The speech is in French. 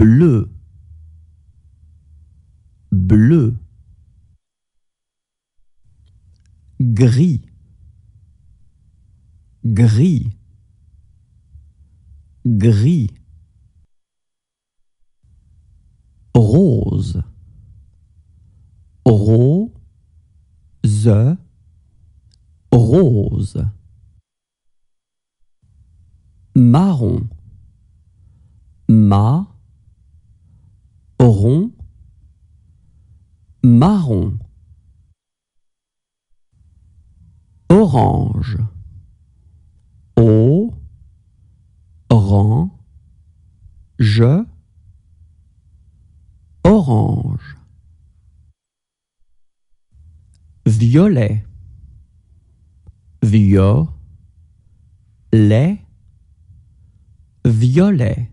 bleu, bleu, gris, gris, gris, rose, rose, rose. Marron, ma, rond, marron, orange, o, rang, je, orange, violet, violet, violet